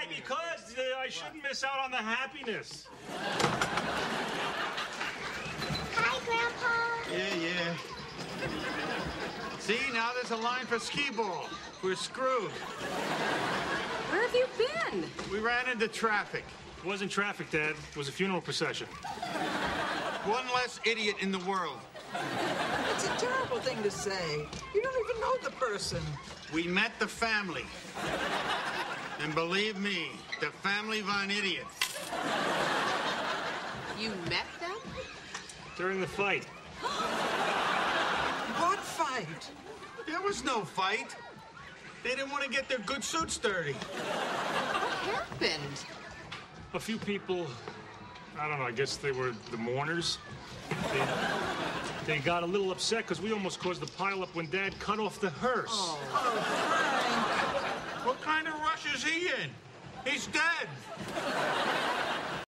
Why? Because uh, I shouldn't miss out on the happiness. Hi, Grandpa. Yeah, yeah. See, now there's a line for skee ball. We're screwed. Where have you been? We ran into traffic. It wasn't traffic, Dad. It was a funeral procession. One less idiot in the world. It's a terrible thing to say. You don't even know the person. We met the family. And believe me, the family von idiot. You met them? During the fight. What fight? There was no fight. They didn't want to get their good suits dirty. What happened? A few people, I don't know, I guess they were the mourners. They, they got a little upset because we almost caused the pileup when Dad cut off the hearse. Oh, what kind in? He's dead.